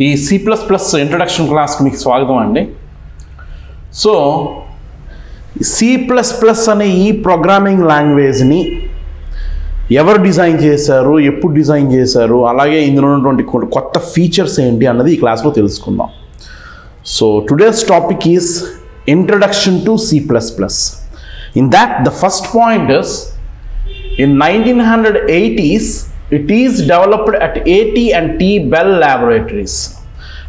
ఈ C plus plus introduction క్లాస్కి మీకు స్వాగతం అండి. సో సి ప్లస్ ప్లస్ అనే ఈ ప్రోగ్రామింగ్ లాంగ్వేజ్ని ఎవరు డిజైన్ చేశారు ఎప్పుడు డిజైన్ చేశారు అలాగే ఇందులో ఉన్నటువంటి కొత్త ఫీచర్స్ ఏంటి అన్నది ఈ క్లాస్లో తెలుసుకుందాం. So today's topic is introduction to C plus plus in that the first point is In 1980s, it is developed at AT and T Bell laboratories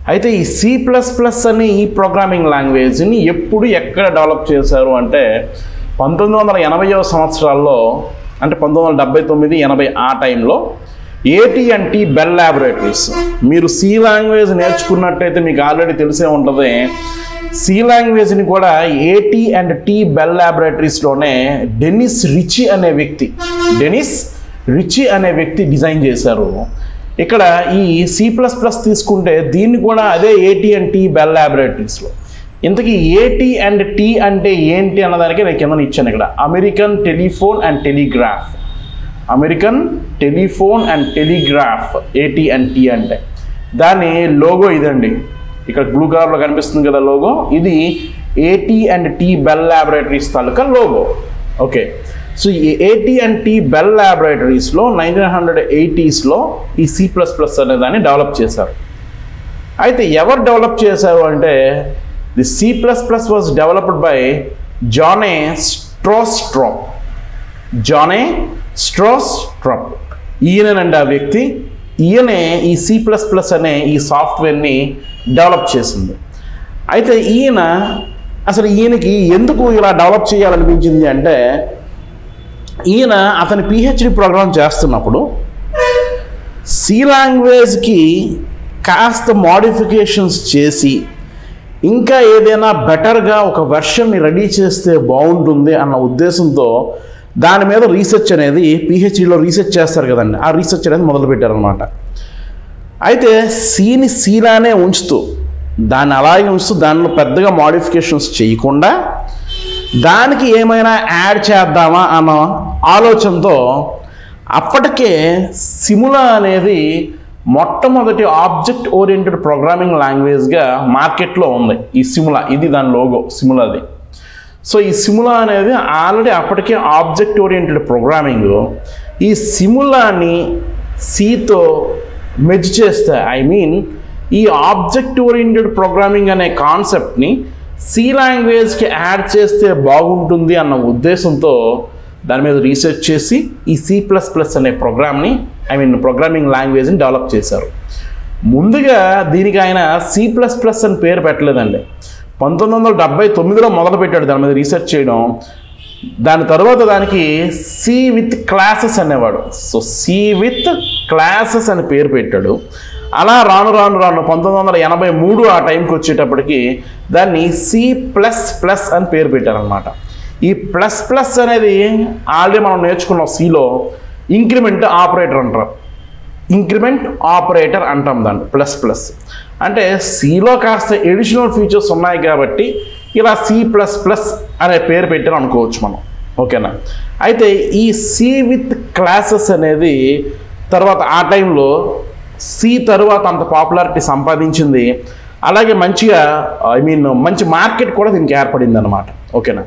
అయితే ఈ సి ప్లస్ ప్లస్ అనే ఈ ప్రోగ్రామింగ్ లాంగ్వేజ్ని ఎప్పుడు ఎక్కడ డెవలప్ చేశారు అంటే పంతొమ్మిది వందల ఎనభైవ సంవత్సరాల్లో అంటే పంతొమ్మిది వందల డెబ్బై తొమ్మిది ఎనభై ఆ టైంలో AT and T Bell laboratories మీరు సి లాంగ్వేజ్ నేర్చుకున్నట్టయితే మీకు ఆల్రెడీ తెలిసే ఉంటుంది. సి లాంగ్వేజ్ని కూడా ఏటీ అండ్ టీ బెల్ ల్యాబొరేటరీస్లోనే డెనిస్ రిచి అనే వ్యక్తి డెనిస్ రిచి అనే వ్యక్తి డిజైన్ చేశారు. ఇక్కడ ఈ సి ప్లస్ ప్లస్ తీసుకుంటే దీన్ని కూడా అదే ఏటీ అండ్ టీ బెల్ ల్యాబొరేటరీస్లో ఇంతకీ ఏటీ అండ్ టీ అంటే ఏంటి అన్నదానికి నేను కింద ఇచ్చాను ఇక్కడ. American telephone and telegraph American telephone and telegraph AT and T అంటే. దాని లోగో ఇదండి. ఇక్కడ బ్లూ కలర్లో కనిపిస్తుంది కదా లోగో ఇది AT and T Bell laboratories taluka logo okay so ఈ ఏటీ అండ్ టీ బెల్ ల్యాబొరేటరీస్లో నైన్టీన్ హండ్రెడ్ ఎయిటీస్లో ఈ సి ప్లస్ ప్లస్ అనే దాన్ని డెవలప్ చేశారు. అయితే ఎవరు డెవలప్ చేశారు అంటే the C plus plus was developed by Bjarne Stroustrup Bjarne Stroustrup ఈయనండి ఆ వ్యక్తి. ఈయనే ఈ సి ప్లస్ ప్లస్ అనే ఈ సాఫ్ట్వేర్ని డెవలప్ చేసింది. అయితే ఈయన అసలు ఈయనకి ఎందుకు ఇలా డెవలప్ చేయాలనిపించింది అంటే ఈయన అతని పిహెచ్డి ప్రోగ్రాం చేస్తున్నప్పుడు సి లాంగ్వేజ్కి కాస్త మోడిఫికేషన్స్ చేసి ఇంకా ఏదైనా బెటర్గా ఒక వెర్షన్ని రెడీ చేస్తే బాగుంటుంది అన్న ఉద్దేశంతో దాని మీద రీసెర్చ్ అనేది పిహెచ్డిలో రీసెర్చ్ చేస్తారు కదండి. ఆ రీసెర్చ్ అనేది మొదలుపెట్టారనమాట అయితే సీని సీలానే ఉంచుతూ దాన్ని అలాగే ఉంచుతూ దానిలో పెద్దగా మోడిఫికేషన్స్ చేయకుండా దానికి ఏమైనా యాడ్ చేద్దామా అన్న ఆలోచనతో అప్పటికే సిములా అనేది మొట్టమొదటి ఆబ్జెక్ట్ ఓరియంటెడ్ ప్రోగ్రామింగ్ లాంగ్వేజ్గా మార్కెట్లో ఉంది. ఈ సిములా ఇది దాని లోగో సిములాది. సో ఈ సిములా అనేది ఆల్రెడీ అప్పటికే ఆబ్జెక్ట్ ఓరియంటెడ్ ప్రోగ్రామింగ్. ఈ సిములాని సితో మెజ్ చేస్తే ఐ మీన్ ఈ ఆబ్జెక్ట్ ఓరియంటెడ్ ప్రోగ్రామింగ్ అనే కాన్సెప్ట్ని సి లాంగ్వేజ్కి యాడ్ చేస్తే బాగుంటుంది అన్న ఉద్దేశంతో దాని మీద రీసెర్చ్ చేసి ఈ సి ప్లస్ ప్లస్ అనే ప్రోగ్రామ్ని ఐ మీన్ ప్రోగ్రామింగ్ లాంగ్వేజ్ని డెవలప్ చేశారు. ముందుగా దీనికి ఆయన సి ప్లస్ ప్లస్ అని పేరు పెట్టలేదండి. పంతొమ్మిది వందల డెబ్బై తొమ్మిదిలో మొదలు పెట్టాడు దాని మీద రీసెర్చ్ చేయడం. దాని తర్వాత దానికి సి విత్ క్లాసెస్ అనేవాడు. సో సి విత్ క్లాసెస్ అని పేరు పెట్టాడు. అలా రాను రాను రాను పంతొమ్మిది వందల ఎనభై మూడు ఆ టైంకి వచ్చేటప్పటికి దాన్ని సి ప్లస్ ప్లస్ అని పేరు పెట్టారనమాట ఈ ప్లస్ ప్లస్ అనేది ఆల్రెడీ మనం నేర్చుకున్నాం సిలో ఇంక్రిమెంట్ ఆపరేటర్ అంటారు. ఇంక్రిమెంట్ ఆపరేటర్ అంటాం దాన్ని ప్లస్ ప్లస్. అంటే సిలో కాస్త ఎడిషనల్ ఫీచర్స్ ఉన్నాయి కాబట్టి ఇలా సి ప్లస్ ప్లస్ అనే పేరు పెట్టారు అనుకోవచ్చు మనం. ఓకేనా? అయితే ఈ సి విత్ క్లాసెస్ అనేది తర్వాత ఆ టైంలో సి తరువాత అంత పాపులారిటీ సంపాదించింది అలాగే మంచిగా ఐ మీన్ మంచి మార్కెట్ కూడా దీనికి ఏర్పడింది అనమాట ఓకేనా?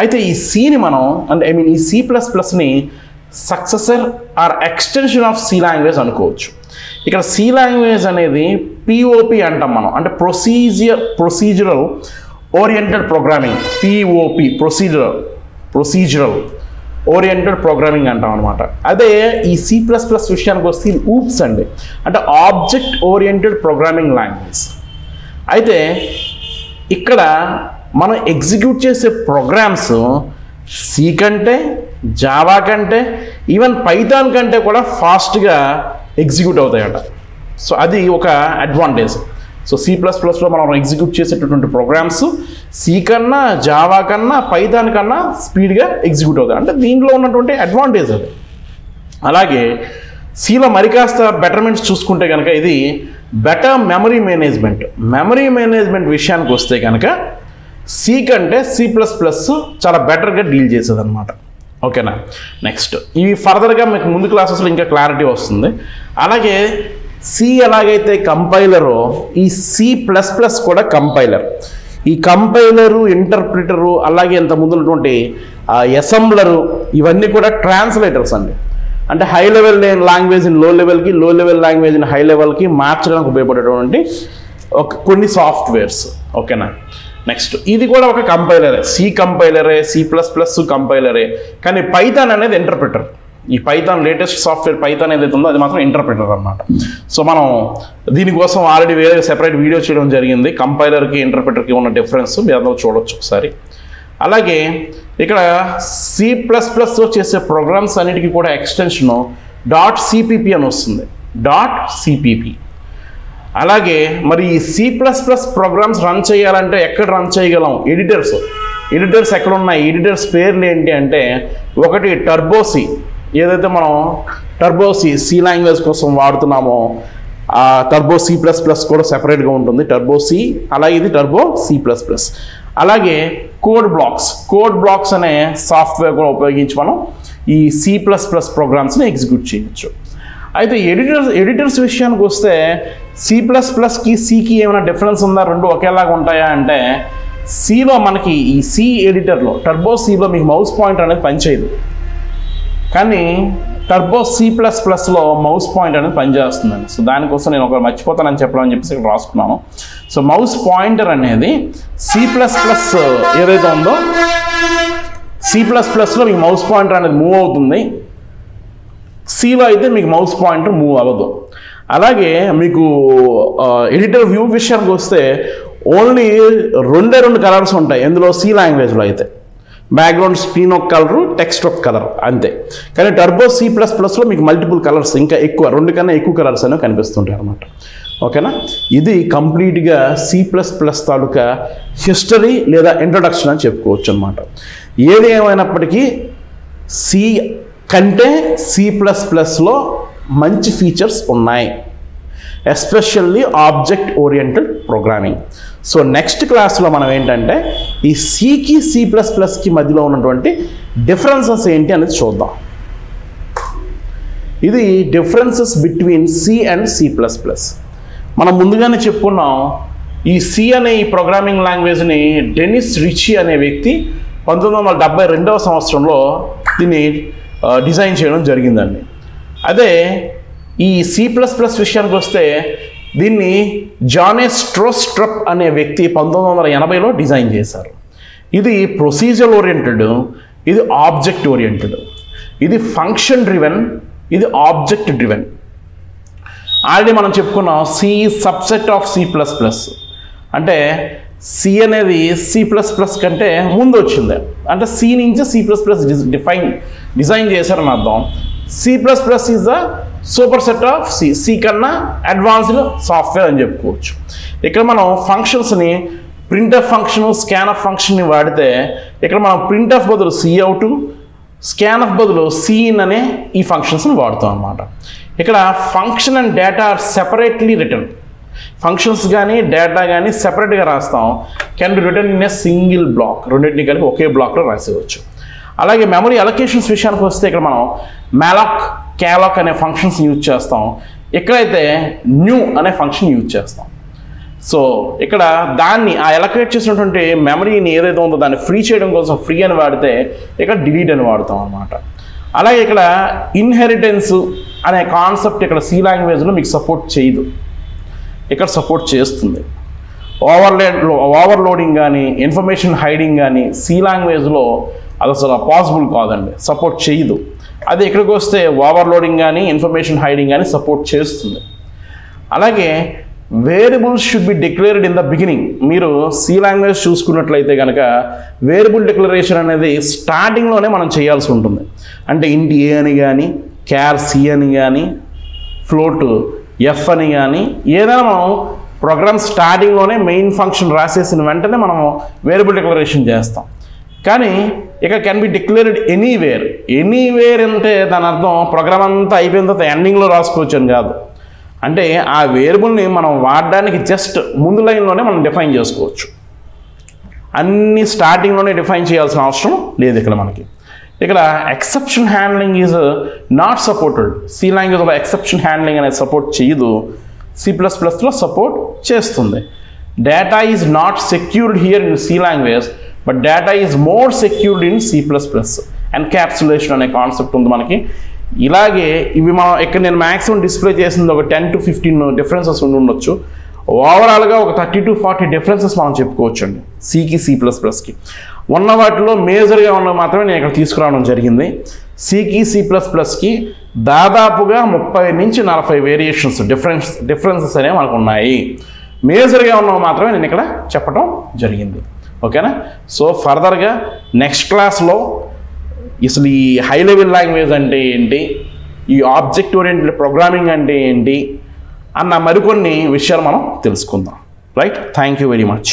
అయితే ఈ సీని మనం అంటే ఐ మీన్ ఈ C plus ప్లస్ని successor or extension of C language అనుకోవచ్చు. ఇక్కడ సి లాంగ్వేజ్ అనేది పిఓపి అంటాం మనం. అంటే procedure procedural oriented programming POP procedural procedural oriented programming అంటాం అనమాట అదే ఈ సి ప్లస్ ప్లస్ విషయానికి వస్తే ఇది ఊప్స్ అండి. అంటే ఆబ్జెక్ట్ ఓరియంటెడ్ ప్రోగ్రామింగ్ లాంగ్వేజ్ అయితే ఇక్కడ మనం ఎగ్జిక్యూట్ చేసే ప్రోగ్రామ్స్ సి కంటే జావా కంటే ఈవెన్ పైథాన్ కంటే కూడా ఫాస్ట్గా ఎగ్జిక్యూట్ అవుతాయట. సో అది ఒక అడ్వాంటేజ్ సో సి ప్లస్ ప్లస్లో మనం ఎగ్జిక్యూట్ చేసేటటువంటి ప్రోగ్రామ్స్ సి కన్నా జావా కన్నా పైథాన్ కన్నా స్పీడ్గా ఎగ్జిక్యూట్ అవుతాయి. అంటే దీంట్లో ఉన్నటువంటి అడ్వాంటేజ్ అది. అలాగే సిలో మరి కాస్త బెటర్మెంట్స్ చూసుకుంటే కనుక ఇది better memory management memory management విషయానికి వస్తే కనుక సి కంటే సి ప్లస్ ప్లస్ చాలా బెటర్గా డీల్ చేసేదన్నమాట. ఓకేనా? నెక్స్ట్ ఇవి ఫర్దర్గా మీకు ముందు క్లాసెస్లో ఇంకా క్లారిటీ వస్తుంది. అలాగే సి ఎలాగైతే కంపైలరో ఈ సి ప్లస్ ప్లస్ కూడా కంపైలర్ ఈ కంపైలరు ఇంటర్ప్రిటరు అలాగే ఇంత ముందు ఉన్నటువంటి అసెంబ్లరు ఇవన్నీ కూడా ట్రాన్స్లేటర్స్ అండి. అంటే హై లెవెల్ లాంగ్వేజ్ని లో లెవెల్కి లో లెవెల్ లాంగ్వేజ్ని హై లెవెల్కి మార్చడానికి ఉపయోగపడేటువంటి ఒక కొన్ని సాఫ్ట్వేర్స్ ఓకేనా నెక్స్ట్ ఇది కూడా ఒక కంపైలరే సి కంపైలరే సి ప్లస్ ప్లస్ కంపైలరే కానీ పైథాన్ అనేది ఇంటర్ప్రిటర్ ఈ పైథాన్ లేటెస్ట్ సాఫ్ట్వేర్ పైథాన్ ఏదైతే ఉందో అది మాత్రం ఇంటర్ప్రిటర్ అనమాట సో మనం దీనికోసం ఆల్రెడీ వేరే సెపరేట్ వీడియో చేయడం జరిగింది. కంపైలర్కి ఇంటర్ప్రిటర్కి ఉన్న డిఫరెన్స్ మీరు అందరూ చూడొచ్చు ఒకసారి. అలాగే ఇక్కడ సి ప్లస్ ప్లస్తో చేసే ప్రోగ్రామ్స్ అన్నిటికీ కూడా ఎక్స్టెన్షను డాట్ సిపిపి అని వస్తుంది. డాట్ సిపిపి అలాగే మరి ఈ C plus plus programs run చేయాలంటే ఎక్కడ రన్ చేయగలం? ఎడిటర్స్ ఎడిటర్స్ ఎక్కడ ఉన్నాయి ఎడిటర్స్ పేర్లు ఏంటి అంటే ఒకటి టర్బోసి ఏదైతే మనం టర్బోసి సి లాంగ్వేజ్ కోసం వాడుతున్నామో టర్బో సి ప్లస్ ప్లస్ కూడా సెపరేట్గా ఉంటుంది. టర్బో సి అలాగే ఇది టర్బో సి ప్లస్ ప్లస్ అలాగే కోడ్ బ్లాక్స్. కోడ్ బ్లాక్స్ అనే సాఫ్ట్వేర్ కూడా ఉపయోగించి మనం ఈ సి ప్లస్ ప్లస్ ప్రోగ్రామ్స్ని ఎగ్జిక్యూట్ చేయొచ్చు. అయితే ఎడిటర్స్ ఎడిటర్స్ విషయానికి వస్తే సి ప్లస్ ప్లస్కి సికి ఏమైనా డిఫరెన్స్ ఉందా? రెండు ఒకేలాగా ఉంటాయా అంటే సిలో మనకి ఈ సి ఎడిటర్లో టర్బో సిలో మీకు మౌస్ పాయింటర్ అనేది పనిచేయదు. కానీ టర్బో సి ప్లస్ ప్లస్లో మౌస్ పాయింట్ అనేది పనిచేస్తుందండి. సో దానికోసం నేను ఒక మర్చిపోతానని చెప్పడం అని చెప్పేసి ఇక్కడ రాసుకున్నాను. సో మౌస్ పాయింటర్ అనేది సి ప్లస్ ప్లస్ ఏదైతే ఉందో సి ప్లస్ ప్లస్లో మీకు మౌస్ పాయింటర్ అనేది మూవ్ అవుతుంది. సిలో అయితే మీకు మౌస్ పాయింటర్ మూవ్ అవ్వదు. అలాగే మీకు ఎడిటర్ వ్యూ విషయానికి వస్తే ఓన్లీ రెండే రెండు కలర్స్ ఉంటాయి. ఎందులో సి లాంగ్వేజ్లో అయితే. బ్యాక్గ్రౌండ్ స్క్రీన్ ఒక కలరు టెక్స్ట్ ఒక కలర్ అంతే. కానీ టర్బో సి ప్లస్ ప్లస్లో మీకు మల్టిపుల్ కలర్స్ ఇంకా ఎక్కువ రెండు కన్నా ఎక్కువ కలర్స్ అనేవి కనిపిస్తుంటాయి అనమాట ఓకేనా? ఇది కంప్లీట్గా సి ప్లస్ ప్లస్ తాలూకా హిస్టరీ లేదా ఇంట్రొడక్షన్ అని చెప్పుకోవచ్చు అనమాట ఏది ఏమైనప్పటికీ సి కంటే సి ప్లస్ ప్లస్లో మంచి ఫీచర్స్ ఉన్నాయి. Especially object oriented programming so next క్లాస్లో మనం ఏంటంటే ఈ సికి సి ప్లస్ ప్లస్కి మధ్యలో ఉన్నటువంటి డిఫరెన్సెస్ ఏంటి అనేది చూద్దాం. ఇది differences between C and C plus plus మనం ముందుగానే చెప్పుకున్నాం ఈ సి అనే ఈ ప్రోగ్రామింగ్ లాంగ్వేజ్ని డెనిస్ రిచి అనే వ్యక్తి పంతొమ్మిది వందల డెబ్బై రెండవ సంవత్సరంలో దీన్ని డిజైన్ చేయడం జరిగిందండి. అదే ఈ సి ప్లస్ ప్లస్ విషయానికి వస్తే దీన్ని జానే స్ట్రోస్ట్రప్ అనే వ్యక్తి పంతొమ్మిది వందల ఎనభైలో డిజైన్ చేశారు. ఇది ప్రొసీజర్ ఓరియంటెడ్ ఇది ఆబ్జెక్ట్ ఓరియంటెడ్. ఇది ఫంక్షన్ డ్రివెన్ ఇది ఆబ్జెక్ట్ డ్రివెన్. ఆల్రెడీ మనం చెప్పుకున్నాం C subset of C plus plus. అంటే సి అనేది సి ప్లస్ ప్లస్ కంటే ముందు వచ్చింది. అంటే సి నుంచి C plus plus define design చేశారని అర్థం. C plus plus is the superset of C C కన్నా అడ్వాన్స్డ్ సాఫ్ట్వేర్ అని చెప్పుకోవచ్చు. ఇక్కడ మనం ఫంక్షన్స్ని ప్రింట్ఎఫ్ ఫంక్షన్ స్కాన్ఎఫ్ ఫంక్షన్ని వాడితే ఇక్కడ మనం ప్రింట్ఎఫ్ బదులు సి అవుట్ స్కాన్ఎఫ్ బదులు సీన్ అనే ఈ ఫంక్షన్స్ని వాడుతాం అనమాట ఇక్కడ function and data are separately written functions కానీ డేటా కానీ సెపరేట్గా రాస్తాం. Can be written in a single block రెండింటిని కలిపి ఒకే బ్లాక్లో రాసేయవచ్చు. అలాగే మెమరీ అలొకేషన్స్ విషయానికి వస్తే ఇక్కడ మనం మ్యాలాక్ క్యాలాక్ అనే ఫంక్షన్స్ యూజ్ చేస్తాం. ఇక్కడైతే న్యూ అనే ఫంక్షన్ యూజ్ చేస్తాం. సో ఇక్కడ దాన్ని ఆ ఎలక్రేట్ చేసినటువంటి మెమరీని ఏదైతే ఉందో దాన్ని ఫ్రీ చేయడం కోసం ఫ్రీ అని వాడితే ఇక్కడ డిలీట్ అని వాడతాం అనమాట అలాగే ఇక్కడ ఇన్హెరిటెన్స్ అనే కాన్సెప్ట్ ఇక్కడ సి లాంగ్వేజ్లో మీకు సపోర్ట్ చేయదు. ఇక్కడ సపోర్ట్ చేస్తుంది. ఓవర్లేడ్ ఓవర్లోడింగ్ కానీ ఇన్ఫర్మేషన్ హైడింగ్ కానీ సి లాంగ్వేజ్లో అది అసలు పాసిబుల్ కాదండి. సపోర్ట్ చేయదు. అది ఇక్కడికి వస్తే ఓవర్లోడింగ్ కానీ ఇన్ఫర్మేషన్ హైడింగ్ కానీ సపోర్ట్ చేస్తుంది. అలాగే variables should be declared in the beginning. మీరు సి లాంగ్వేజ్ చూసుకున్నట్లయితే కనుక వేరియబుల్ డిక్లరేషన్ అనేది స్టార్టింగ్లోనే మనం చేయాల్సి ఉంటుంది. అంటే ఇంటి ఏ అని కానీ క్యార్ సి అని కానీ ఫ్లోట్ ఎఫ్ అని కానీ ఏదైనా మనం ప్రోగ్రామ్ స్టార్టింగ్లోనే మెయిన్ ఫంక్షన్ రాసేసిన వెంటనే మనం వేరియబుల్ డిక్లరేషన్ చేస్తాం. కానీ ఇక can be declared anywhere anywhere అంటే దాని అర్థం ప్రోగ్రామ్ అంతా అయిపోయిన తర్వాత ఎండింగ్లో రాసుకోవచ్చు అని కాదు. అంటే ఆ వేరియబుల్ని మనం వాడడానికి జస్ట్ ముందు లైన్లోనే మనం డిఫైన్ చేసుకోవచ్చు. అన్ని స్టార్టింగ్లోనే డిఫైన్ చేయాల్సిన అవసరం లేదు ఇక్కడ మనకి. ఇక్కడ exception handling is not supported C లాంగ్వేజ్లో ఎక్సెప్షన్ హ్యాండ్లింగ్ అనేది సపోర్ట్ చేయదు. సి ప్లస్ ప్లస్లో సపోర్ట్ చేస్తుంది. Data is not secured here in C language but data is more secured in C plus plus and అనే కాన్సెప్ట్ ఉంది మనకి. ఇలాగే ఇవి మనం ఇక్కడ నేను మ్యాక్సిమం డిస్ప్లే చేసింది ఒక టెన్ టు ఫిఫ్టీన్ డిఫరెన్సెస్ ఉండి ఉండొచ్చు. ఓవరాల్గా ఒక థర్టీ టు ఫార్టీ డిఫరెన్సెస్ మనం చెప్పుకోవచ్చు అండి సికి సి ప్లస్ ప్లస్కి ఉన్న వాటిలో మేజర్గా ఉన్నవి మాత్రమే నేను ఇక్కడ తీసుకురావడం జరిగింది. సికి సి ప్లస్ ప్లస్కి దాదాపుగా ముప్పై నుంచి నలభై వేరియేషన్స్ డిఫరెన్స్ డిఫరెన్సెస్ అనేవి మనకు ఉన్నాయి. మేజర్గా ఉన్నవి మాత్రమే నేను ఇక్కడ చెప్పడం జరిగింది. ఓకేనా? సో ఫర్దర్గా నెక్స్ట్ క్లాస్లో అసలు ఈ హై లెవెల్ లాంగ్వేజ్ అంటే ఏంటి? ఈ ఆబ్జెక్ట్ ఓరియంటెడ్ ప్రోగ్రామింగ్ అంటే ఏంటి? అన్న మరికొన్ని విషయాలు మనం తెలుసుకుందాం. Right? Thank you very much.